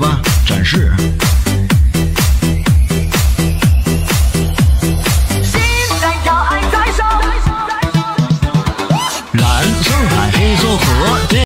吧，展示。蓝色海黑色。